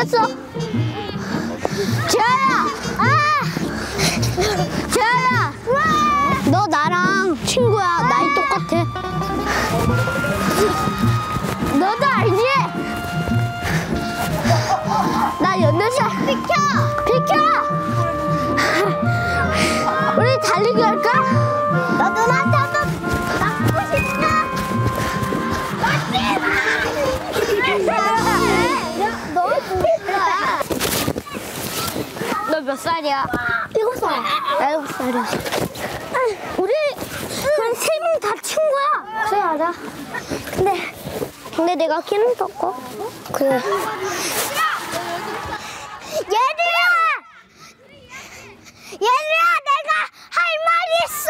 생겼어. 재아야! 아! 재아야! 너 나랑 친구야. 나이 똑같아. 너도 알지? 나 여덟 살. 비켜! 비켜! 우리 달리기 할까? 너 몇 살이야? 일곱 살. 나 일곱 살이야. 우리 그럼 세 명 다 친구야. 그래 알아. 근데 근데 내가 키는 더 커. 그래. 얘들아! 얘들아 내가 할 말이 있어.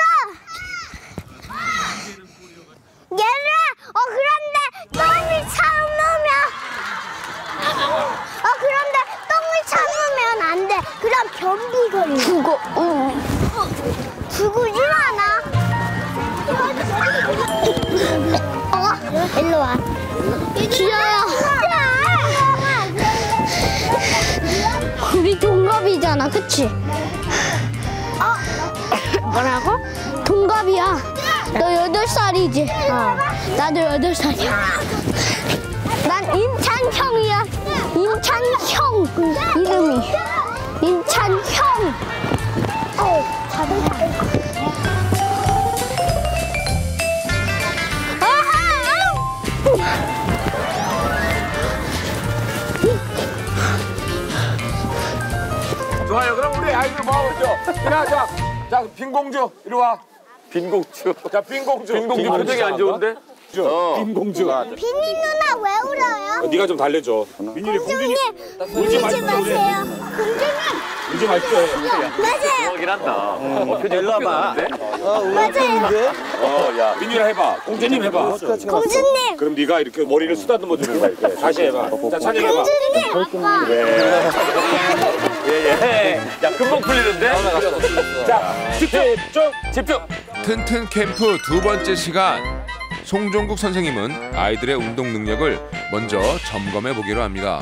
얘들아 어 그런데 똥을 참으면 어 그런데 똥을 참으면 안 돼. 그럼 변비 걸려. 죽어. 응. 죽으진 않아. 어, 일로 와. 기아야. 우리 동갑이잖아, 그치? 어? 뭐라고? 동갑이야. 너 여덟 살이지? 어. 나도 여덟 살이야. 난 인찬형이야. 인찬형 이름이. 좋아요. 그럼 우리 아이들 모아보죠. 자, 자, 자, 빈공주 이리 와. 빈공주. 자, 빈공주. 빈공주 표정이 안 좋은데? 어. 빈공주. 비니 누나 왜 울어요? 네가 좀 달래줘. 민일이 공주님 울지 마세요. 공주님 울지 말게. 맞아요. 그러긴 한다. 어, 표정 일로 와봐. 맞아요. 어, 야, 민일아 해봐. 공주님 해봐. 공주님. 그럼 네가 이렇게 머리를 쓰다듬어 주는 거야. 이렇게. 다시 해봐. 자, 찬이 해봐. 공주님. 예, 예. 야, 금방 풀리는데? 자, 집중, 쭉. 집중. 튼튼 캠프 두 번째 시간 송종국 선생님은 아이들의 운동 능력을 먼저 점검해 보기로 합니다.